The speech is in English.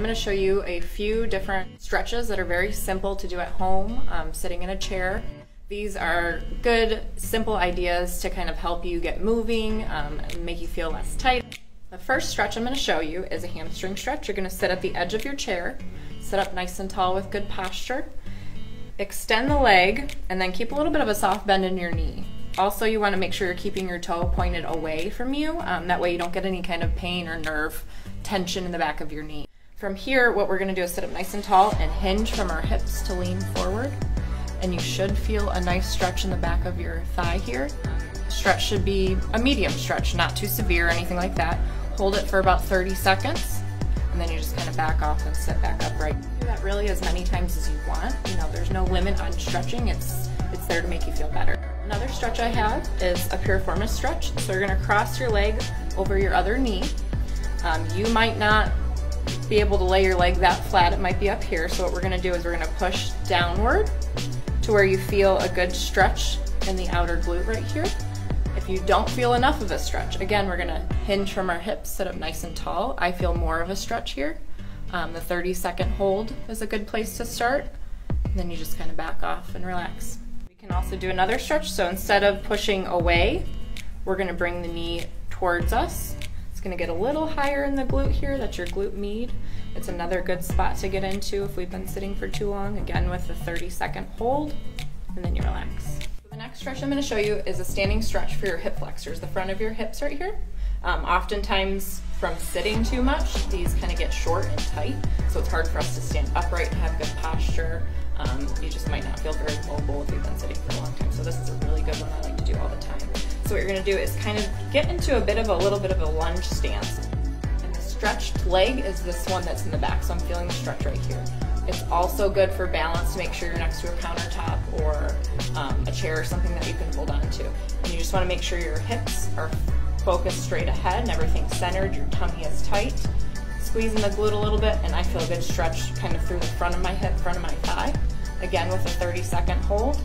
I'm going to show you a few different stretches that are very simple to do at home, um, sitting in a chair. These are good, simple ideas to kind of help you get moving, um, make you feel less tight. The first stretch I'm going to show you is a hamstring stretch. You're going to sit at the edge of your chair, sit up nice and tall with good posture, extend the leg, and then keep a little bit of a soft bend in your knee. Also, you want to make sure you're keeping your toe pointed away from you. Um, that way you don't get any kind of pain or nerve tension in the back of your knee. From here, what we're gonna do is sit up nice and tall and hinge from our hips to lean forward. And you should feel a nice stretch in the back of your thigh here. Stretch should be a medium stretch, not too severe or anything like that. Hold it for about 30 seconds, and then you just kind of back off and sit back upright. Do that really as many times as you want. You know, there's no limit on stretching. It's, it's there to make you feel better. Another stretch I have is a piriformis stretch. So you're gonna cross your leg over your other knee. Um, you might not be able to lay your leg that flat, it might be up here. So what we're gonna do is we're gonna push downward to where you feel a good stretch in the outer glute right here. If you don't feel enough of a stretch, again, we're gonna hinge from our hips, sit up nice and tall. I feel more of a stretch here. Um, the 30 second hold is a good place to start. And then you just kind of back off and relax. We can also do another stretch. So instead of pushing away, we're gonna bring the knee towards us it's gonna get a little higher in the glute here, that's your glute med. It's another good spot to get into if we've been sitting for too long, again with the 30 second hold, and then you relax. The next stretch I'm gonna show you is a standing stretch for your hip flexors, the front of your hips right here. Um, oftentimes from sitting too much, these kind of get short and tight, so it's hard for us to stand upright and have good posture. Um, you just might not feel very mobile if you've been sitting for a long time, so this is a really good one I like So what you're gonna do is kind of get into a bit of a little bit of a lunge stance. And the stretched leg is this one that's in the back, so I'm feeling the stretch right here. It's also good for balance to make sure you're next to a countertop or um, a chair or something that you can hold on to. And you just wanna make sure your hips are focused straight ahead and everything's centered, your tummy is tight. Squeezing the glute a little bit and I feel a good stretch kind of through the front of my hip, front of my thigh. Again with a 30 second hold